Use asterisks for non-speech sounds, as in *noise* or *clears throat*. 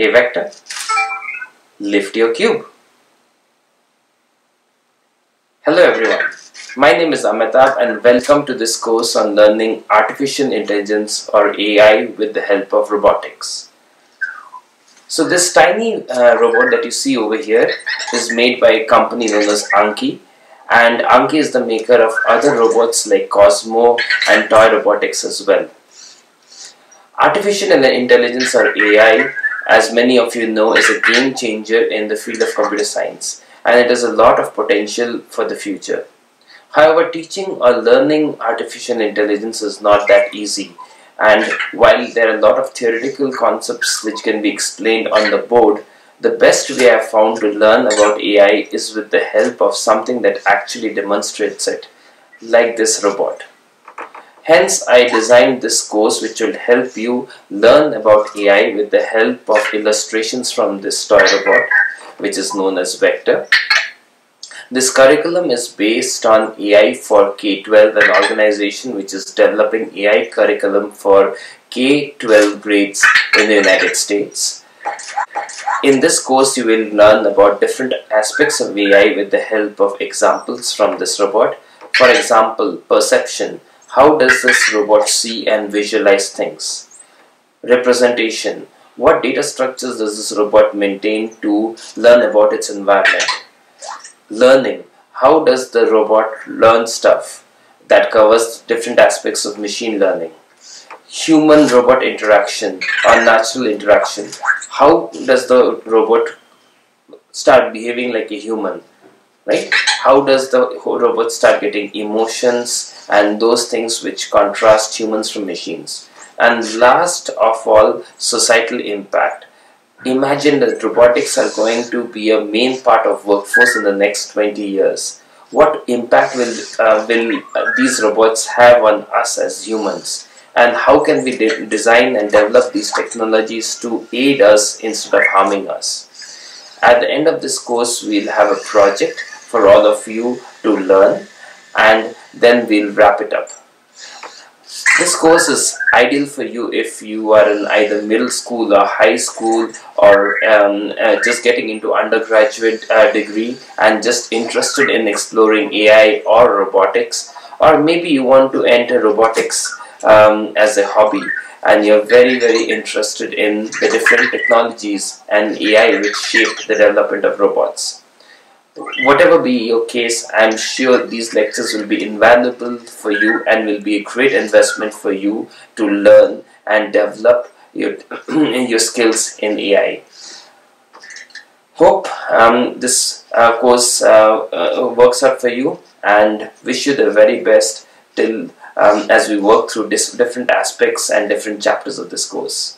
Hey Vector, lift your cube. Hello everyone, my name is Amitabh and welcome to this course on learning artificial intelligence or AI with the help of robotics. So this tiny uh, robot that you see over here is made by a company known as Anki and Anki is the maker of other robots like Cozmo and Toy Robotics as well. Artificial intelligence or AI as many of you know, is a game changer in the field of computer science and it has a lot of potential for the future. However, teaching or learning artificial intelligence is not that easy and while there are a lot of theoretical concepts which can be explained on the board, the best way I have found to learn about AI is with the help of something that actually demonstrates it, like this robot. Hence, I designed this course which will help you learn about AI with the help of illustrations from this toy robot which is known as Vector. This curriculum is based on AI for K-12, an organization which is developing AI curriculum for K-12 grades in the United States. In this course, you will learn about different aspects of AI with the help of examples from this robot. For example, perception, how does this robot see and visualize things? Representation. What data structures does this robot maintain to learn about its environment? Learning. How does the robot learn stuff? That covers different aspects of machine learning. Human robot interaction or natural interaction. How does the robot start behaving like a human? Right? How does the robot start getting emotions and those things which contrast humans from machines. And last of all, societal impact. Imagine that robotics are going to be a main part of workforce in the next 20 years. What impact will, uh, will uh, these robots have on us as humans? And how can we de design and develop these technologies to aid us instead of harming us? At the end of this course, we'll have a project for all of you to learn and then we'll wrap it up. This course is ideal for you if you are in either middle school or high school or um, uh, just getting into undergraduate uh, degree and just interested in exploring AI or robotics or maybe you want to enter robotics um, as a hobby and you're very very interested in the different technologies and AI which shape the development of robots whatever be your case, I'm sure these lectures will be invaluable for you and will be a great investment for you to learn and develop your, *clears throat* your skills in AI. Hope um, this uh, course uh, uh, works out for you and wish you the very best till um, as we work through different aspects and different chapters of this course.